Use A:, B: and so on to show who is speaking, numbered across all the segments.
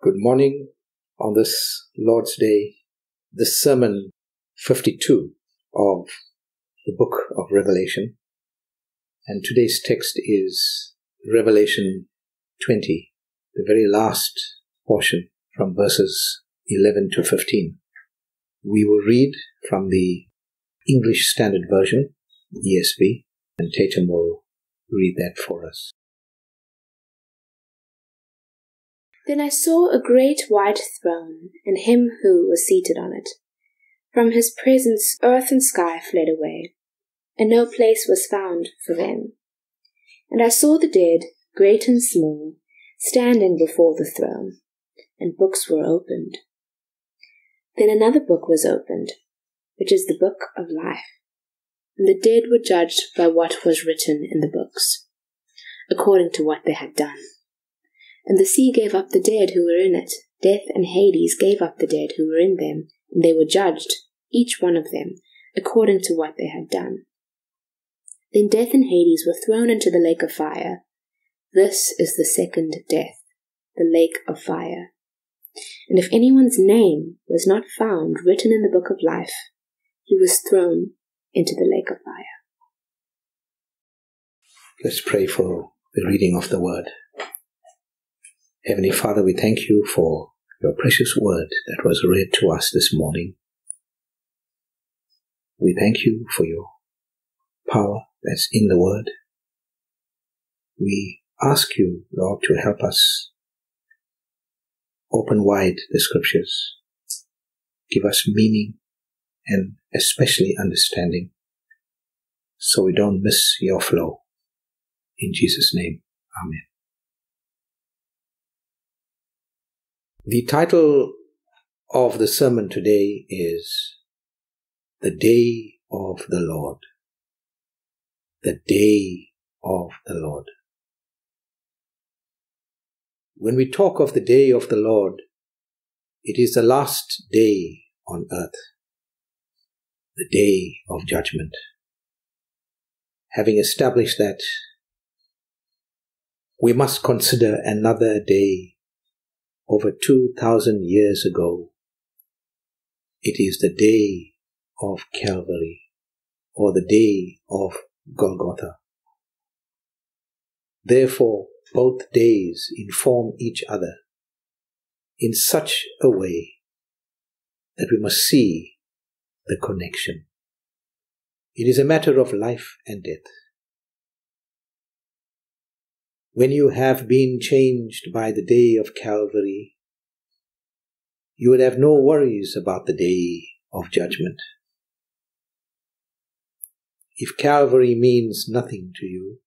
A: Good morning on this Lord's Day, this sermon 52 of the book of Revelation. And today's text is Revelation 20, the very last portion from verses 11 to 15. We will read from the English Standard Version, ESV, and Tatum will read that for us.
B: Then I saw a great white throne, and him who was seated on it. From his presence earth and sky fled away, and no place was found for them. And I saw the dead, great and small, standing before the throne, and books were opened. Then another book was opened, which is the book of life. And the dead were judged by what was written in the books, according to what they had done. And the sea gave up the dead who were in it. Death and Hades gave up the dead who were in them, and they were judged, each one of them, according to what they had done. Then death and Hades were thrown into the lake of fire. This is the second death, the lake of fire. And if anyone's name was not found written in the book of life, he was thrown into the lake of fire.
A: Let's pray for the reading of the word. Heavenly Father, we thank you for your precious word that was read to us this morning. We thank you for your power that's in the word. We ask you, Lord, to help us open wide the scriptures, give us meaning and especially understanding so we don't miss your flow. In Jesus' name, Amen. The title of the sermon today is The Day of the Lord. The Day of the Lord. When we talk of the Day of the Lord, it is the last day on earth, the day of judgment. Having established that, we must consider another day over 2,000 years ago. It is the day of Calvary or the day of Golgotha. Therefore, both days inform each other in such a way that we must see the connection. It is a matter of life and death. When you have been changed by the day of Calvary, you would have no worries about the day of judgment. If Calvary means nothing to you,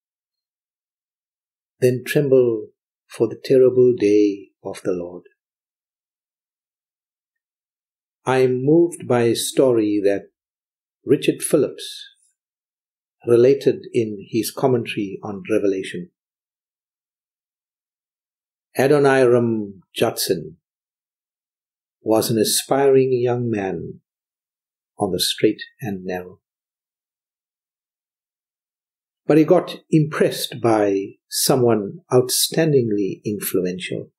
A: then tremble for the terrible day of the Lord. I am moved by a story that Richard Phillips related in his commentary on Revelation. Adoniram Judson was an aspiring young man on the straight and narrow. But he got impressed by someone outstandingly influential.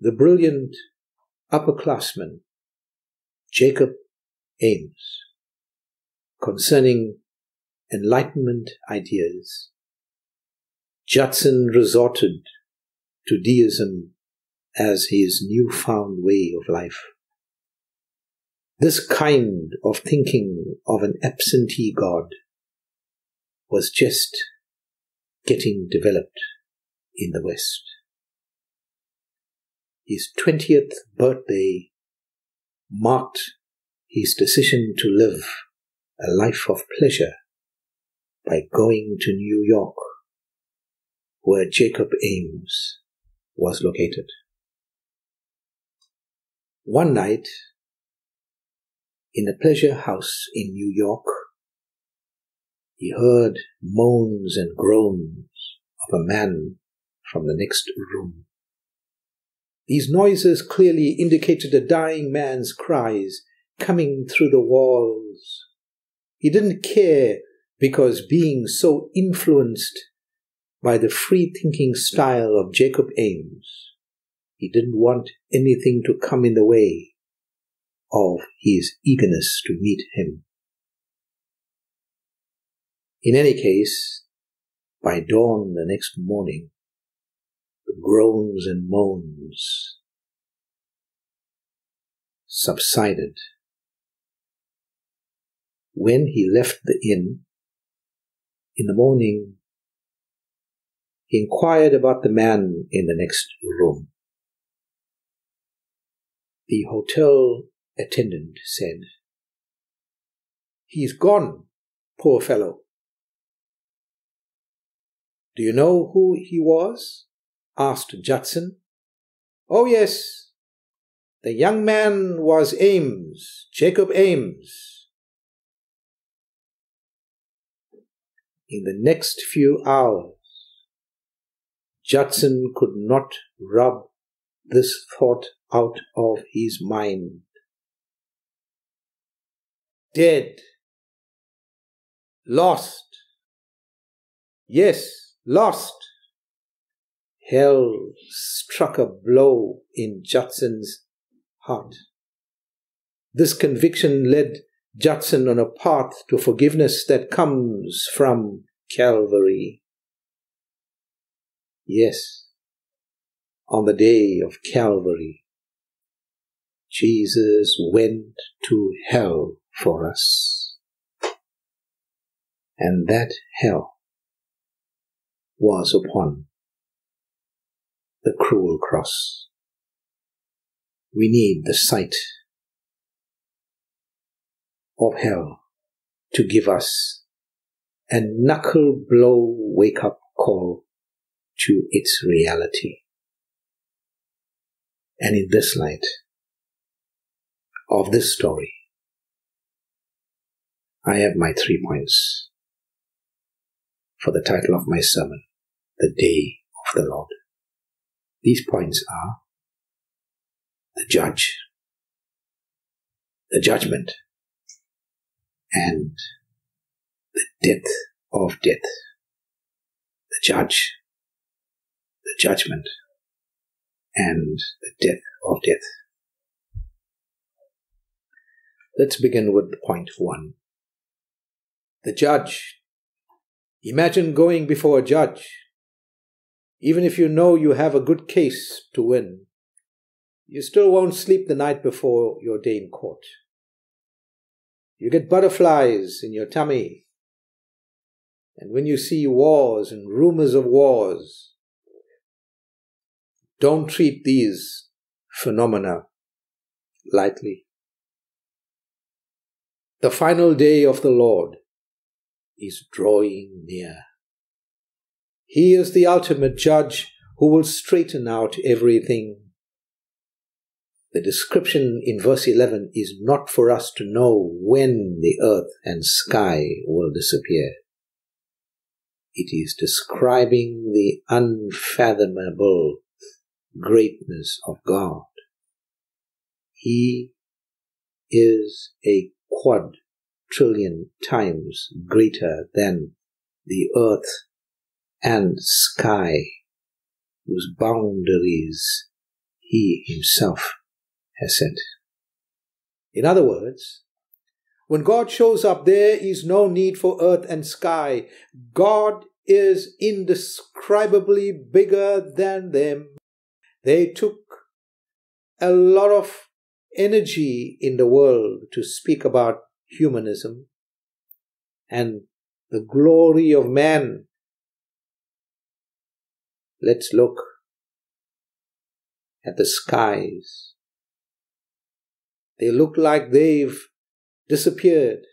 A: The brilliant upperclassman Jacob Eames concerning Enlightenment ideas Judson resorted to deism as his newfound way of life. This kind of thinking of an absentee God was just getting developed in the West. His 20th birthday marked his decision to live a life of pleasure by going to New York where Jacob Eames was located. One night, in a pleasure house in New York, he heard moans and groans of a man from the next room. These noises clearly indicated a dying man's cries coming through the walls. He didn't care because being so influenced by the free thinking style of Jacob Eames, He didn't want anything to come in the way of his eagerness to meet him. In any case, by dawn the next morning, the groans and moans subsided. When he left the inn in the morning, he inquired about the man in the next room. The hotel attendant said, He's gone, poor fellow. Do you know who he was? asked Judson. Oh, yes. The young man was Eames, Jacob Eames. In the next few hours, Judson could not rub this thought out of his mind. Dead. Lost. Yes, lost. Hell struck a blow in Judson's heart. This conviction led Judson on a path to forgiveness that comes from Calvary. Yes, on the day of Calvary, Jesus went to hell for us. And that hell was upon the cruel cross. We need the sight of hell to give us a knuckle blow wake up call to its reality. And in this light of this story, I have my three points for the title of my sermon, The Day of the Lord. These points are the judge, the judgment, and the death of death. The judge, the judgment, and the death of death. Let's begin with point one. The judge. Imagine going before a judge. Even if you know you have a good case to win, you still won't sleep the night before your day in court. You get butterflies in your tummy. And when you see wars and rumors of wars, don't treat these phenomena lightly. The final day of the Lord is drawing near. He is the ultimate judge who will straighten out everything. The description in verse 11 is not for us to know when the earth and sky will disappear. It is describing the unfathomable greatness of God. He is a quadrillion times greater than the earth and sky, whose boundaries he himself has set. In other words, when God shows up, there is no need for earth and sky. God is indescribably bigger than them. They took a lot of energy in the world to speak about humanism and the glory of man. Let's look at the skies. They look like they've disappeared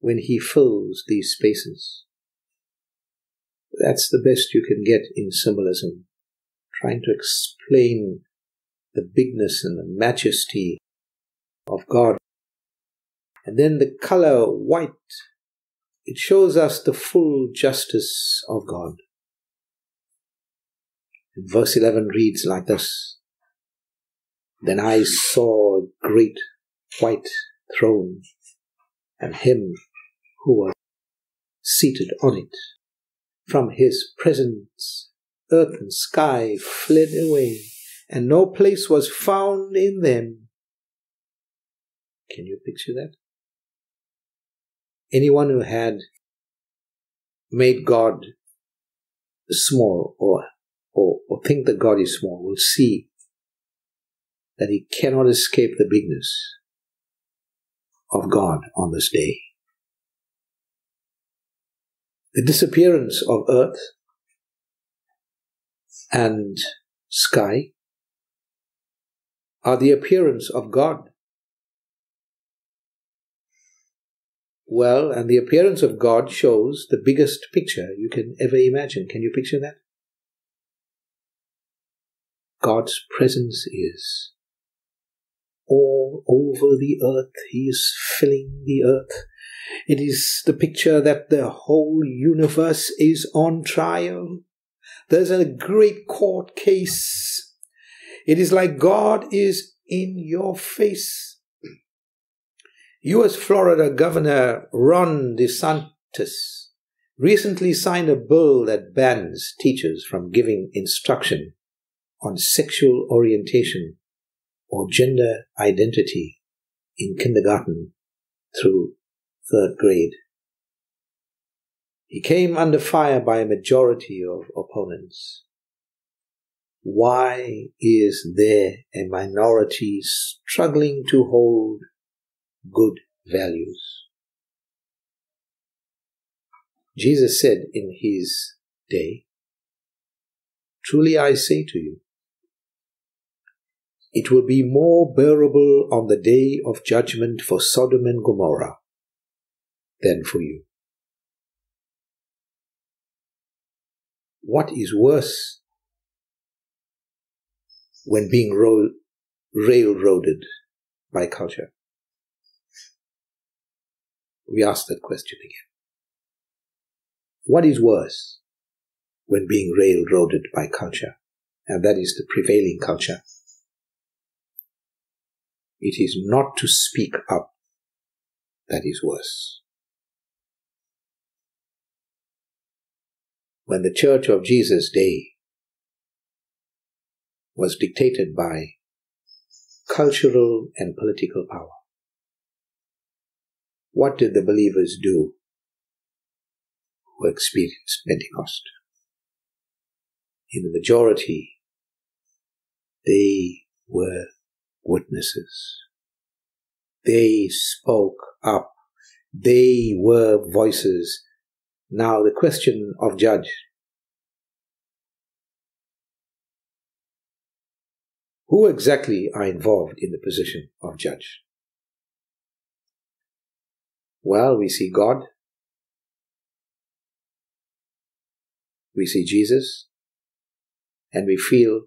A: when he fills these spaces. That's the best you can get in symbolism trying to explain the bigness and the majesty of God. And then the color white, it shows us the full justice of God. And verse 11 reads like this Then I saw a great white throne, and him who was seated on it. From his presence earth and sky fled away, and no place was found in them. Can you picture that? Anyone who had made God small or, or, or think that God is small will see that he cannot escape the bigness of God on this day. The disappearance of earth and sky are the appearance of God. Well, and the appearance of God shows the biggest picture you can ever imagine. Can you picture that? God's presence is all over the earth. He is filling the earth. It is the picture that the whole universe is on trial. There's a great court case. It is like God is in your face. U.S. Florida Governor Ron DeSantis recently signed a bill that bans teachers from giving instruction on sexual orientation or gender identity in kindergarten through third grade. He came under fire by a majority of opponents. Why is there a minority struggling to hold good values? Jesus said in his day, Truly I say to you, it will be more bearable on the day of judgment for Sodom and Gomorrah than for you. What is worse when being ro- railroaded by culture? We ask that question again. What is worse when being railroaded by culture? And that is the prevailing culture it is not to speak up that is worse. When the Church of Jesus' day was dictated by cultural and political power, what did the believers do who experienced Pentecost? In the majority, they were witnesses. They spoke up. They were voices. Now the question of judge. Who exactly are involved in the position of judge? Well, we see God. We see Jesus. And we feel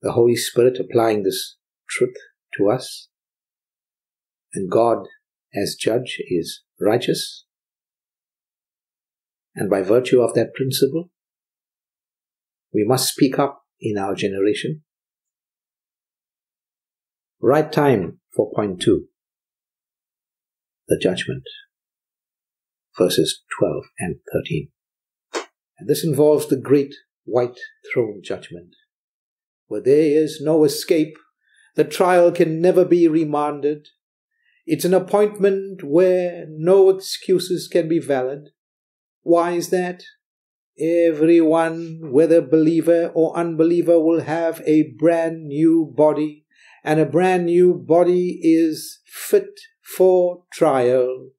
A: the Holy Spirit applying this truth to us. And God, as judge, is righteous. And by virtue of that principle, we must speak up in our generation. Right time for point two the judgment, verses 12 and 13. And this involves the great white throne judgment where there is no escape. The trial can never be remanded. It's an appointment where no excuses can be valid. Why is that? Everyone, whether believer or unbeliever, will have a brand new body, and a brand new body is fit for trial.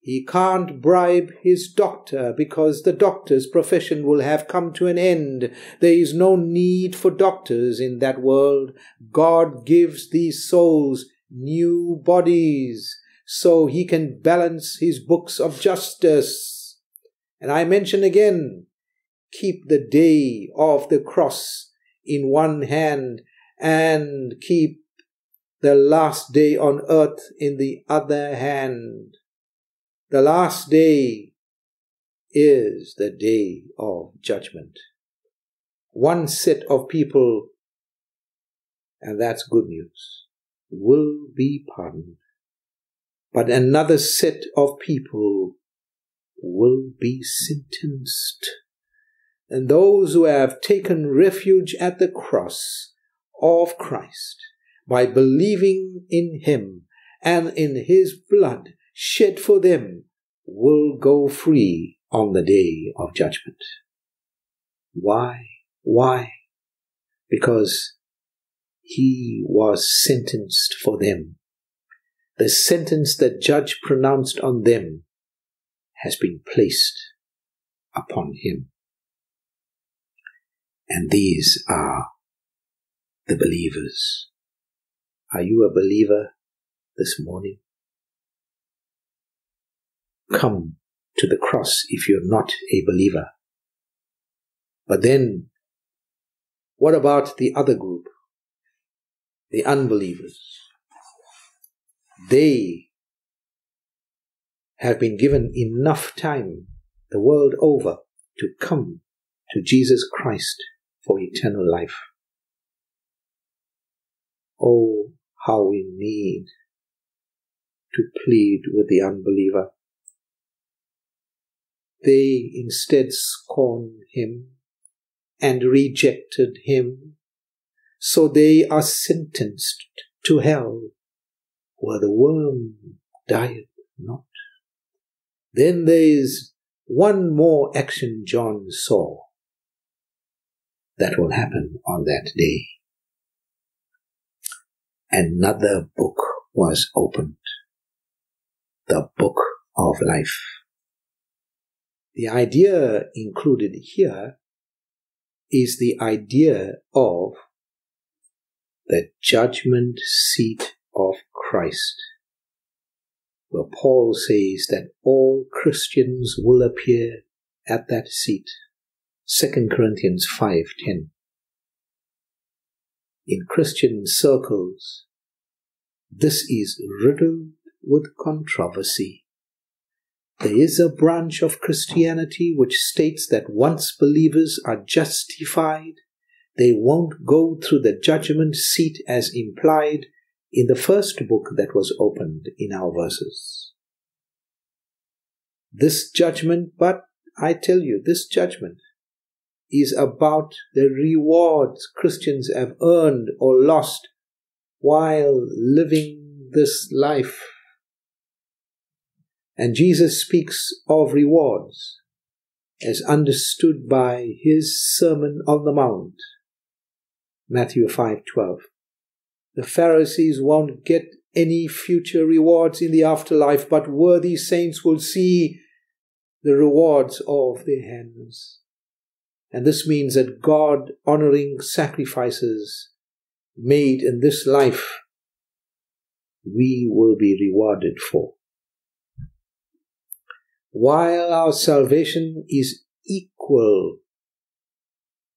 A: He can't bribe his doctor because the doctor's profession will have come to an end. There is no need for doctors in that world. God gives these souls new bodies so he can balance his books of justice. And I mention again, keep the day of the cross in one hand and keep the last day on earth in the other hand. The last day is the day of judgment. One set of people, and that's good news, will be pardoned. But another set of people will be sentenced. and those who have taken refuge at the cross of Christ by believing in Him and in His blood shed for them will go free on the day of judgment. Why? Why? Because He was sentenced for them. The sentence that judge pronounced on them has been placed upon Him. And these are the believers. Are you a believer this morning? Come to the cross if you're not a believer. But then, what about the other group? The unbelievers. They have been given enough time the world over to come to Jesus Christ for eternal life. Oh, how we need to plead with the unbeliever. They instead scorn him and rejected him, so they are sentenced to hell, where the worm dieth not. Then there is one more action John saw that will happen on that day. Another book was opened. The book of life. The idea included here is the idea of the judgment seat of Christ, where Paul says that all Christians will appear at that seat. 2 Corinthians 5:10 In Christian circles this is riddled with controversy. There is a branch of Christianity which states that once believers are justified, they won't go through the judgment seat as implied in the first book that was opened in our verses. This judgment, but I tell you, this judgment is about the rewards Christians have earned or lost while living this life. And Jesus speaks of rewards as understood by his Sermon on the Mount, Matthew 5:12. The Pharisees won't get any future rewards in the afterlife, but worthy saints will see the rewards of their hands. And this means that God honoring sacrifices made in this life, we will be rewarded for. While our salvation is equal,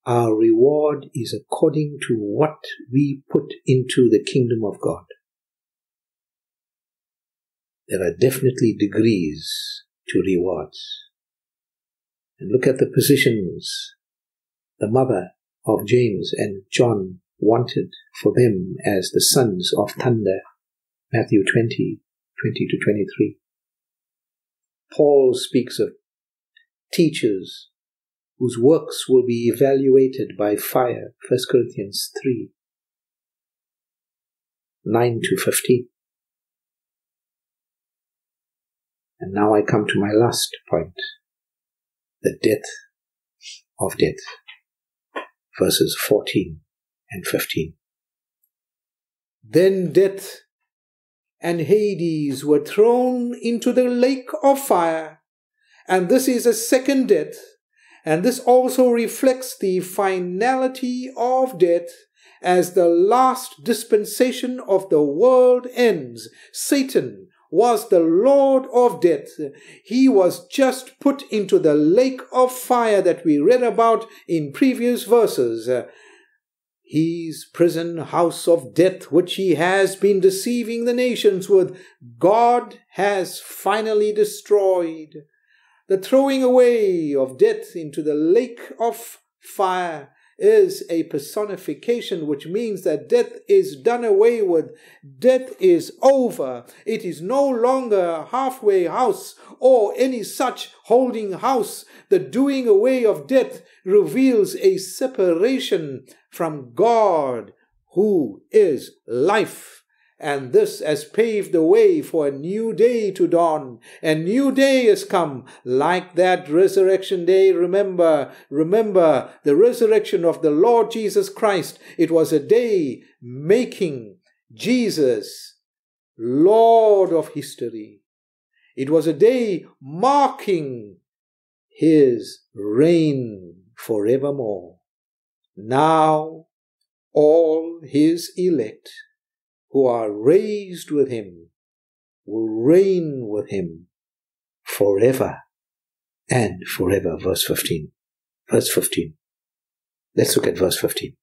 A: our reward is according to what we put into the kingdom of God. There are definitely degrees to rewards. And look at the positions the mother of James and John wanted for them as the sons of thunder. Matthew 20, 20 to 23. Paul speaks of teachers whose works will be evaluated by fire. 1 Corinthians 3, 9 to 15. And now I come to my last point the death of death verses 14 and 15. Then death and Hades were thrown into the lake of fire. And this is a second death. And this also reflects the finality of death as the last dispensation of the world ends. Satan was the Lord of death. He was just put into the lake of fire that we read about in previous verses. His prison house of death, which he has been deceiving the nations with, God has finally destroyed. The throwing away of death into the lake of fire is a personification, which means that death is done away with. Death is over. It is no longer a halfway house or any such holding house. The doing away of death reveals a separation from God, who is life. And this has paved the way for a new day to dawn. A new day has come, like that resurrection day. Remember, remember the resurrection of the Lord Jesus Christ. It was a day making Jesus Lord of history. It was a day marking his reign forevermore. Now all his elect who are raised with him will reign with him forever and forever. Verse 15. Verse 15. Let's look at verse 15.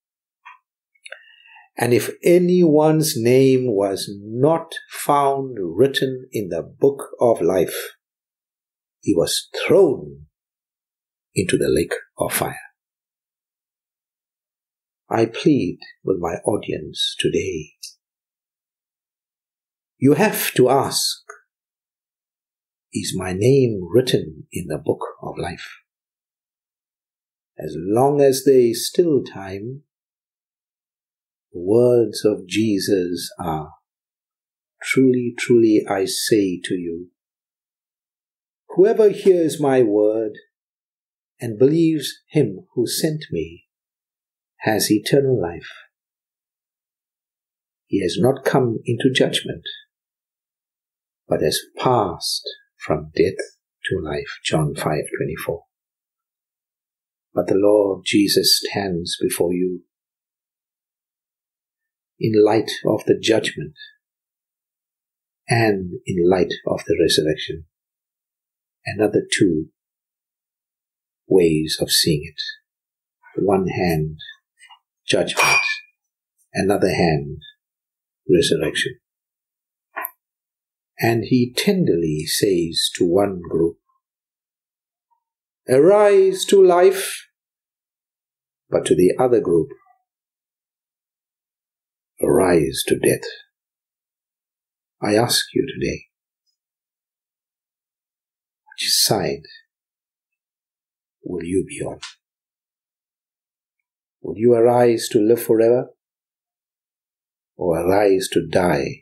A: And if anyone's name was not found written in the book of life, he was thrown into the lake of fire. I plead with my audience today you have to ask, is my name written in the book of life? As long as there is still time, the words of Jesus are, Truly, truly, I say to you, whoever hears my word and believes him who sent me has eternal life. He has not come into judgment, but has passed from death to life. John 5:24. But the Lord Jesus stands before you in light of the judgment and in light of the resurrection. Another two ways of seeing it. One hand, judgment. Another hand, resurrection and he tenderly says to one group, Arise to life, but to the other group, Arise to death. I ask you today, which side will you be on? Will you arise to live forever or arise to die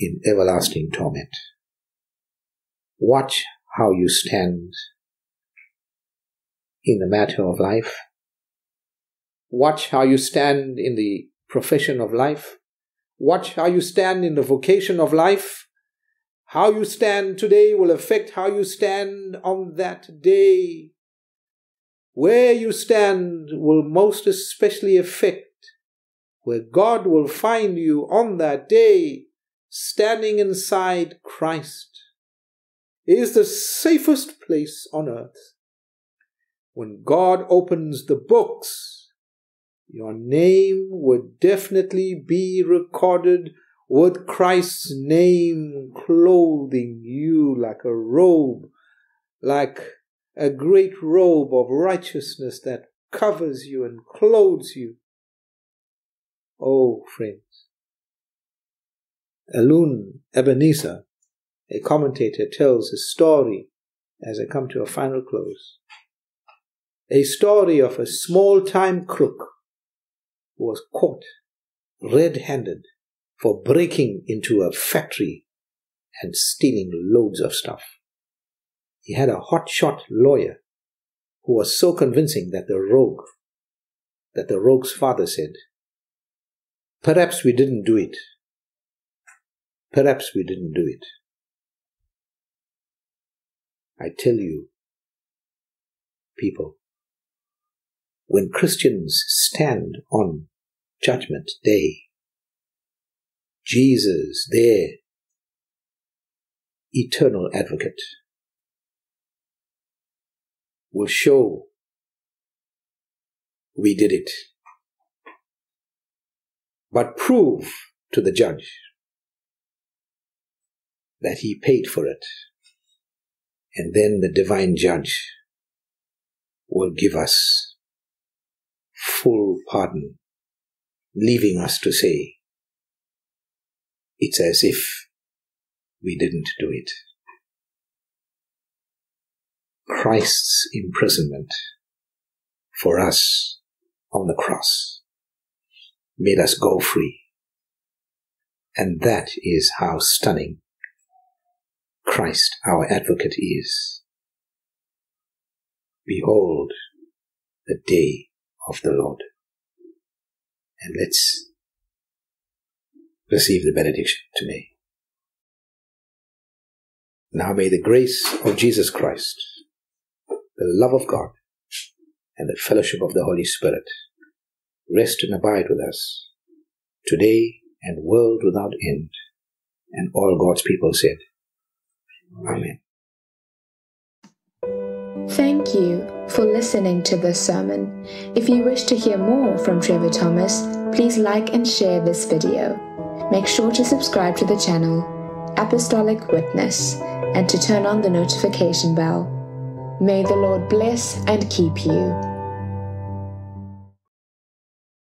A: in everlasting torment. Watch how you stand in the matter of life. Watch how you stand in the profession of life. Watch how you stand in the vocation of life. How you stand today will affect how you stand on that day. Where you stand will most especially affect where God will find you on that day standing inside Christ is the safest place on earth. When God opens the books, your name would definitely be recorded with Christ's name clothing you like a robe, like a great robe of righteousness that covers you and clothes you. Oh, friends, Elun Ebenezer, a commentator, tells a story as I come to a final close. A story of a small time crook who was caught red handed for breaking into a factory and stealing loads of stuff. He had a hot shot lawyer who was so convincing that the rogue, that the rogue's father said, Perhaps we didn't do it, Perhaps we didn't do it. I tell you, people, when Christians stand on Judgment Day, Jesus, their eternal advocate, will show we did it, but prove to the judge that he paid for it. And then the divine judge will give us full pardon, leaving us to say, it's as if we didn't do it. Christ's imprisonment for us on the cross made us go free. And that is how stunning Christ, our advocate, is. Behold the day of the Lord. And let's receive the benediction today. Now may the grace of Jesus Christ, the love of God, and the fellowship of the Holy Spirit rest and abide with us today and world without end. And all God's people said, Amen.
B: Thank you for listening to this sermon. If you wish to hear more from Trevor Thomas, please like and share this video. Make sure to subscribe to the channel, Apostolic Witness, and to turn on the notification bell. May the Lord bless and keep you.